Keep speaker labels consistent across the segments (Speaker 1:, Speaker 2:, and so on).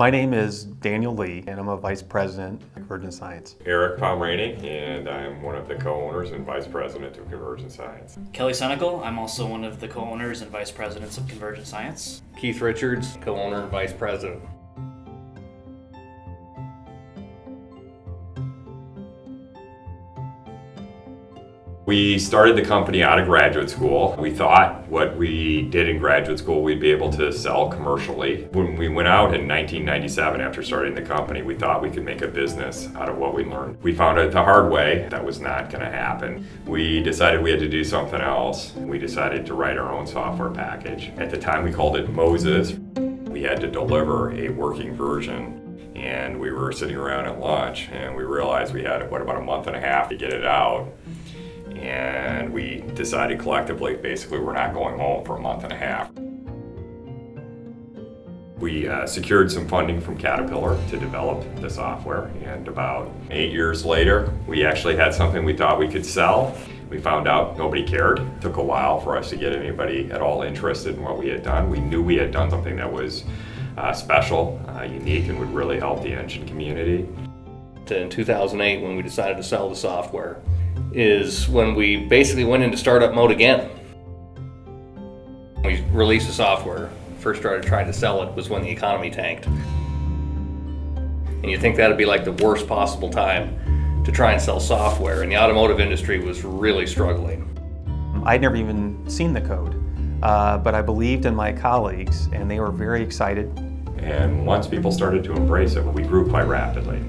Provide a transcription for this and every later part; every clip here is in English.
Speaker 1: My name is Daniel Lee, and I'm a Vice President at Convergent Science.
Speaker 2: Eric Pomraning, and I'm one of the co-owners and Vice President of Convergent Science.
Speaker 3: Kelly Senecal, I'm also one of the co-owners and Vice Presidents of Convergent Science.
Speaker 4: Keith Richards, co-owner and Vice President.
Speaker 2: We started the company out of graduate school. We thought what we did in graduate school we'd be able to sell commercially. When we went out in 1997 after starting the company, we thought we could make a business out of what we learned. We found out the hard way that was not going to happen. We decided we had to do something else. We decided to write our own software package. At the time we called it Moses. We had to deliver a working version and we were sitting around at lunch and we realized we had what about a month and a half to get it out and we decided collectively basically we're not going home for a month and a half. We uh, secured some funding from Caterpillar to develop the software, and about eight years later, we actually had something we thought we could sell. We found out nobody cared. It took a while for us to get anybody at all interested in what we had done. We knew we had done something that was uh, special, uh, unique, and would really help the engine community.
Speaker 4: In 2008, when we decided to sell the software, is when we basically went into startup mode again. We released the software, first started trying to sell it was when the economy tanked. And you think that'd be like the worst possible time to try and sell software, and the automotive industry was really struggling.
Speaker 1: I'd never even seen the code, uh, but I believed in my colleagues, and they were very excited.
Speaker 2: And once people started to embrace it, we grew quite rapidly.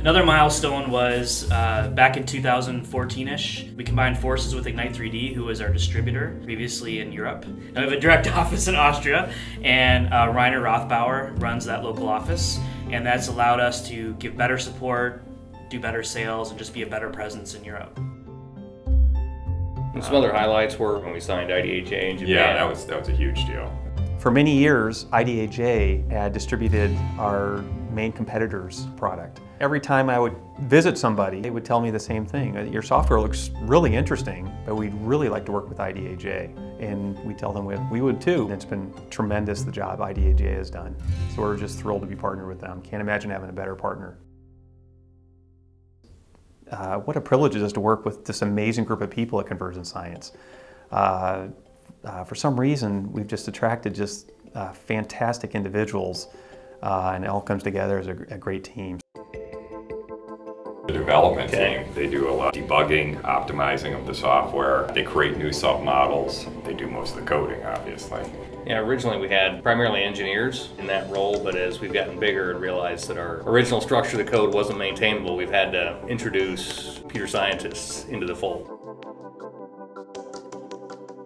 Speaker 3: Another milestone was uh, back in 2014-ish. We combined forces with Ignite 3D, who was our distributor previously in Europe. Now we have a direct office in Austria, and uh, Rainer Rothbauer runs that local office, and that's allowed us to give better support, do better sales, and just be a better presence in Europe.
Speaker 4: And some other highlights were when we signed IDAJ in Japan.
Speaker 2: Yeah, that was that was a huge deal.
Speaker 1: For many years, IDAJ had distributed our main competitor's product. Every time I would visit somebody, they would tell me the same thing. Uh, your software looks really interesting, but we'd really like to work with IDAJ. And we tell them we, we would too. It's been tremendous the job IDAJ has done. So we're just thrilled to be partnered with them. Can't imagine having a better partner. Uh, what a privilege it is to work with this amazing group of people at Convergent Science. Uh, uh, for some reason, we've just attracted just uh, fantastic individuals, uh, and it all comes together as a, a great team.
Speaker 2: The development okay. team, they do a lot of debugging, optimizing of the software. They create new submodels. They do most of the coding, obviously.
Speaker 4: Yeah, originally we had primarily engineers in that role, but as we've gotten bigger and realized that our original structure of the code wasn't maintainable, we've had to introduce computer scientists into the fold.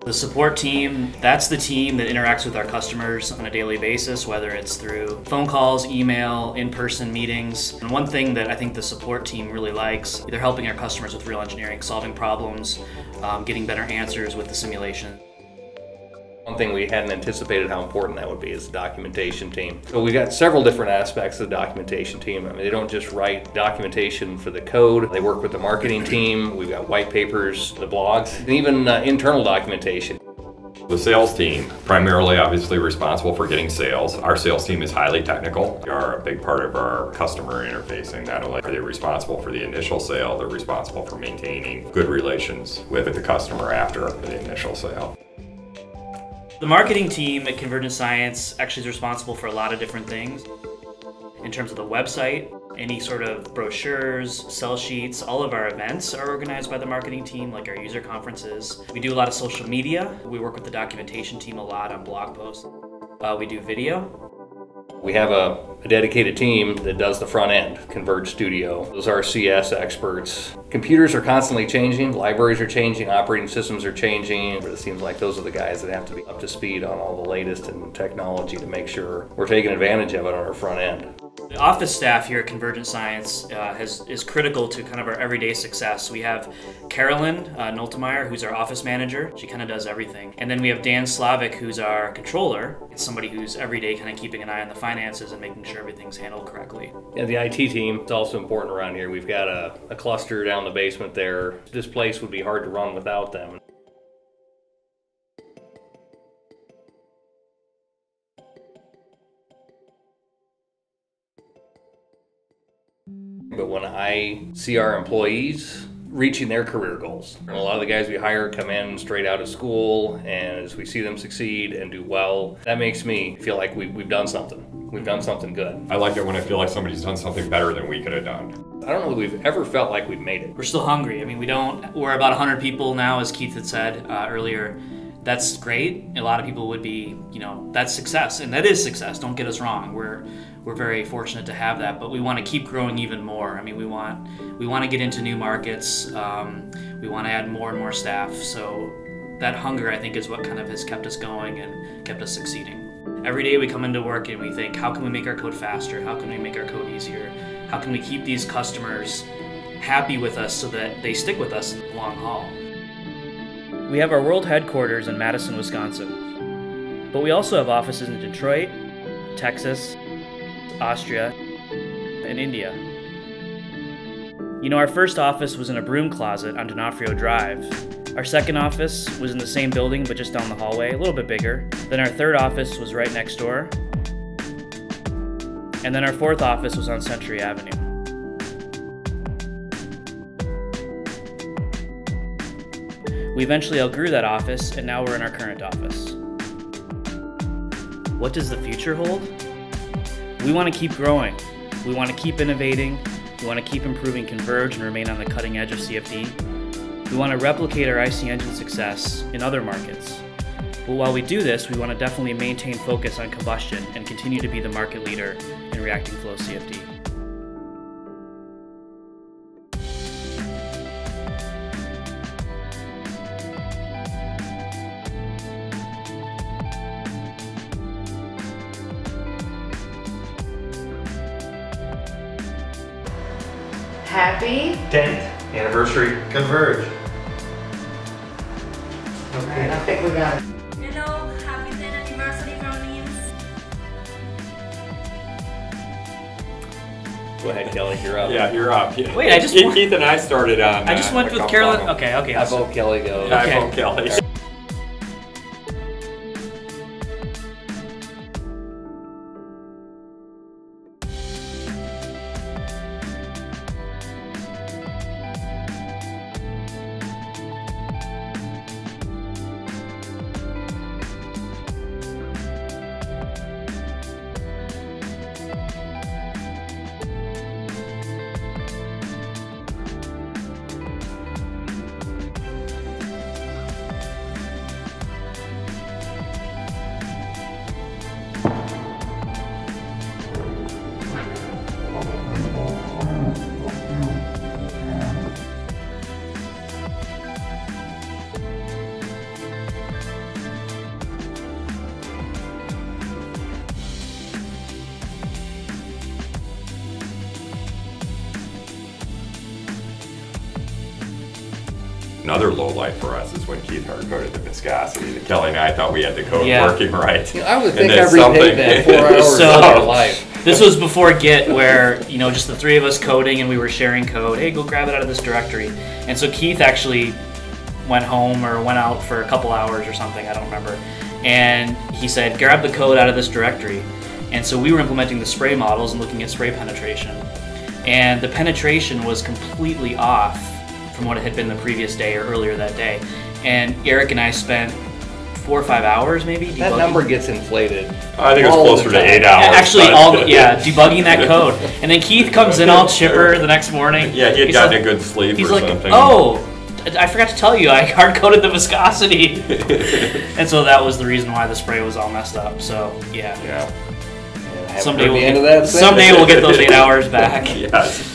Speaker 3: The support team, that's the team that interacts with our customers on a daily basis, whether it's through phone calls, email, in-person meetings. And one thing that I think the support team really likes, they're helping our customers with real engineering, solving problems, um, getting better answers with the simulation.
Speaker 4: One thing we hadn't anticipated how important that would be is the documentation team. So we've got several different aspects of the documentation team. I mean, they don't just write documentation for the code. They work with the marketing team. We've got white papers, the blogs, and even uh, internal documentation.
Speaker 2: The sales team, primarily obviously responsible for getting sales. Our sales team is highly technical. They are a big part of our customer interfacing. Not only are they responsible for the initial sale, they're responsible for maintaining good relations with the customer after the initial sale.
Speaker 3: The marketing team at Convergent Science actually is responsible for a lot of different things. In terms of the website, any sort of brochures, sell sheets, all of our events are organized by the marketing team, like our user conferences. We do a lot of social media. We work with the documentation team a lot on blog posts. Uh, we do video.
Speaker 4: We have a, a, dedicated team that does the front end, Converge Studio. Those are CS experts. Computers are constantly changing, libraries are changing, operating systems are changing. But It seems like those are the guys that have to be up to speed on all the latest in technology to make sure we're taking advantage of it on our front end.
Speaker 3: The office staff here at Convergent Science uh, has, is critical to kind of our everyday success. We have Carolyn uh, Noltemeyer, who's our office manager. She kind of does everything. And then we have Dan Slavic, who's our controller. It's somebody who's every day kind of keeping an eye on the finances and making sure everything's handled correctly.
Speaker 4: Yeah, the IT team is also important around here. We've got a, a cluster down the basement there. This place would be hard to run without them. I see our employees reaching their career goals, and a lot of the guys we hire come in straight out of school, and as we see them succeed and do well, that makes me feel like we, we've done something. We've done something good.
Speaker 2: I like it when I feel like somebody's done something better than we could have done.
Speaker 4: I don't know that we've ever felt like we've made it.
Speaker 3: We're still hungry. I mean, we don't. We're about 100 people now, as Keith had said uh, earlier. That's great. A lot of people would be, you know, that's success, and that is success. Don't get us wrong. We're we're very fortunate to have that, but we want to keep growing even more. I mean, we want we want to get into new markets. Um, we want to add more and more staff. So that hunger, I think, is what kind of has kept us going and kept us succeeding. Every day we come into work and we think, how can we make our code faster? How can we make our code easier? How can we keep these customers happy with us so that they stick with us in the long haul? We have our world headquarters in Madison, Wisconsin, but we also have offices in Detroit, Texas, Austria, and India. You know, our first office was in a broom closet on D'Onofrio Drive. Our second office was in the same building but just down the hallway, a little bit bigger. Then our third office was right next door. And then our fourth office was on Century Avenue. We eventually outgrew that office, and now we're in our current office. What does the future hold? We want to keep growing. We want to keep innovating. We want to keep improving Converge and remain on the cutting edge of CFD. We want to replicate our IC Engine success in other markets. But while we do this, we want to definitely maintain focus on combustion and continue to be the market leader in reacting flow CFD.
Speaker 5: Happy?
Speaker 1: 10th anniversary.
Speaker 6: Converge.
Speaker 5: All right, I think we got it.
Speaker 7: Hello, happy 10th anniversary from Nims.
Speaker 4: Go ahead, Kelly, you're up.
Speaker 2: Yeah, you're up.
Speaker 3: Wait, I just
Speaker 2: Keith, Keith and I started on.
Speaker 3: I just
Speaker 2: uh,
Speaker 3: went with Carolyn. Okay, okay.
Speaker 4: I
Speaker 3: I'll-
Speaker 4: vote Kelly goes.
Speaker 2: I
Speaker 3: Okay.
Speaker 2: vote Kelly. Another low light for us is when Keith hard coded the viscosity. Kelly and I thought we had the code
Speaker 3: Yeah.
Speaker 2: working right.
Speaker 4: You know, I would
Speaker 2: And
Speaker 4: think
Speaker 2: then
Speaker 4: I repaid
Speaker 2: something-
Speaker 4: that four hours
Speaker 3: So-
Speaker 4: of my life.
Speaker 3: This was before Git, where you know just the three of us coding and we were sharing code. Hey, go grab it out of this directory. And so Keith actually went home or went out for a couple hours or something. I don't remember. And he said, grab the code out of this directory. And so we were implementing the spray models and looking at spray penetration. And the penetration was completely off from what it had been the previous day or earlier that day. And Eric and I spent four or five hours maybe.
Speaker 4: That number gets inflated.
Speaker 2: I think
Speaker 4: it's
Speaker 2: closer to eight hours.
Speaker 3: Actually,
Speaker 2: but-
Speaker 3: all yeah, debugging that code, and then Keith comes in all chipper the next morning.
Speaker 2: Yeah, he had
Speaker 3: He's
Speaker 2: gotten
Speaker 3: like-
Speaker 2: a good sleep
Speaker 3: He's
Speaker 2: or
Speaker 3: like,
Speaker 2: something.
Speaker 3: "Oh, I forgot to tell you, I hard coded the viscosity," and so that was the reason why the spray was all messed up. So yeah,
Speaker 2: Yeah.
Speaker 4: I
Speaker 3: someday we'll
Speaker 4: the end
Speaker 3: get,
Speaker 4: of that.
Speaker 3: someday we'll get those eight hours back.
Speaker 2: yes.